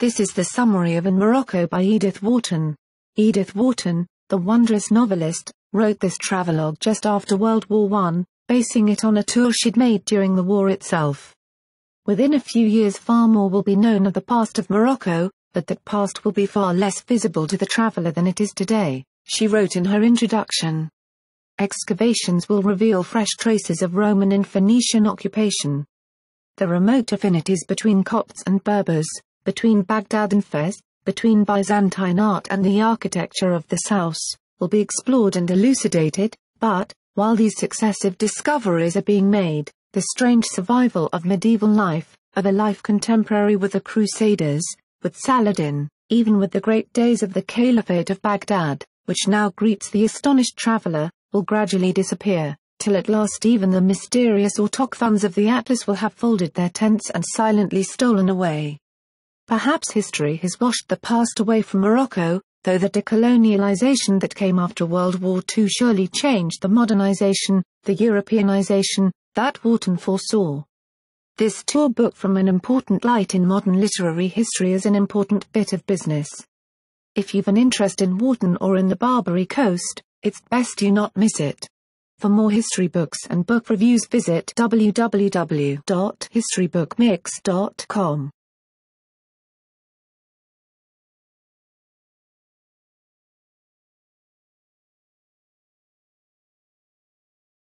This is the summary of In Morocco by Edith Wharton. Edith Wharton, the wondrous novelist, wrote this travelogue just after World War I, basing it on a tour she'd made during the war itself. Within a few years far more will be known of the past of Morocco, but that past will be far less visible to the traveler than it is today, she wrote in her introduction. Excavations will reveal fresh traces of Roman and Phoenician occupation. The remote affinities between Copts and Berbers, between Baghdad and Fez, between Byzantine art and the architecture of the South, will be explored and elucidated, but, while these successive discoveries are being made, the strange survival of medieval life, of a life contemporary with the Crusaders, with Saladin, even with the great days of the Caliphate of Baghdad, which now greets the astonished traveler, will gradually disappear, till at last even the mysterious autochthons of the Atlas will have folded their tents and silently stolen away. Perhaps history has washed the past away from Morocco, though the decolonialization that came after World War II surely changed the modernization, the Europeanization, that Wharton foresaw. This tour book from an important light in modern literary history is an important bit of business. If you've an interest in Wharton or in the Barbary Coast, it's best you not miss it. For more history books and book reviews visit www.historybookmix.com.